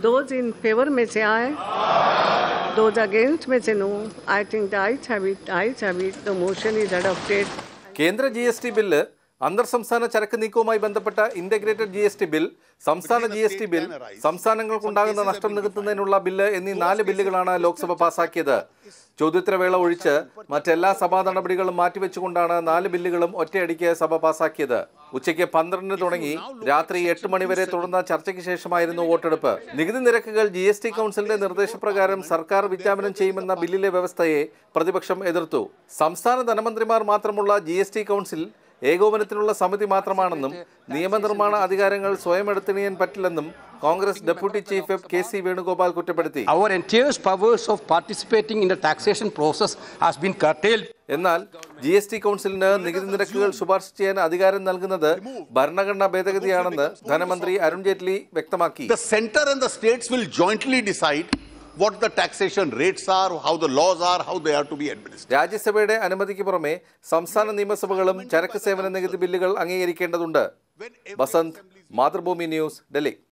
Those in favor may say aye. Those against may say no. I think the ayes have it. Ayes have it. The motion is adopted. കേന്ദ്ര G S T bill അന്തർ സംസ്ഥാന ചരക്ക് നീക്കവുമായി ബന്ധപ്പെട്ട integrated G S T bill സംസ്ഥാന G S T bill സംസ്ഥാനങ്ങൾക്കുണ്ടാകുന്ന നഷ്ടം നികത്തുന്നതിനുള്ള ബില്ല് എന്നീ നാല് ബില്ലുകളാണ് ലോക്സഭ പാസാക്കിയത് ചോദ്യോത്തരവേള ഒഴിച്ച് മറ്റെല്ലാ സഭാ നടപടികളും മാറ്റിവെച്ചുകൊണ്ടാണ് നാല് ബില്ലുകളും ഒറ്റയടിക്ക് സഭ പാസാക്കിയത് ഉച്ചയ്ക്ക് പന്ത്രണ്ടിന് തുടങ്ങി രാത്രി എട്ട് മണിവരെ തുടർന്ന ചർച്ചയ്ക്ക് ശേഷമായിരുന്നു വോട്ടെടുപ്പ്. നികുതി നിരക്കുകൾ ജി എസ് ടി കൗൺസിലിന്റെ നിർദ്ദേശപ്രകാരം സർക്കാർ വിജ്ഞാപനം ചെയ്യുമെന്ന ബില്ലിലെ വ്യവസ്ഥയെ പ്രതിപക്ഷം എതിർത്തു. സംസ്ഥാന ധനമന്ത്രിമാർ മാത്രമുള്ള ജി എസ് ടി കൗൺസിൽ ഏകോപനത്തിനുള്ള സമിതി മാത്രമാണെന്നും നിയമനിർമ്മാണ അധികാരങ്ങൾ സ്വയം എടുത്തിണിയാൻ പറ്റില്ലെന്നും Congress deputy chief K C Venugopal കുറ്റപ്പെടുത്തി. എന്നാൽ ജി എസ് ടി കൗൺസിലിന് നികുതി നിരക്കുകൾ ശുപാർശ ചെയ്യാൻ അധികാരം നൽകുന്നത് ഭരണഘടനാ ഭേദഗതിയാണെന്ന് ധനമന്ത്രി അരുൺ ജെയ്റ്റ്ലി വ്യക്തമാക്കി. The center and the states will jointly decide what the taxation rates are, how the laws are, how they are to be administered. രാജ്യസഭയുടെ അനുമതിക്ക് പുറമെ സംസ്ഥാന നിയമസഭകളും ചരക്ക് സേവന നികുതി ബില്ലുകൾ അംഗീകരിക്കേണ്ടതുണ്ട്. വസന്ത് മാതൃഭൂമി ന്യൂസ് ഡൽഹി.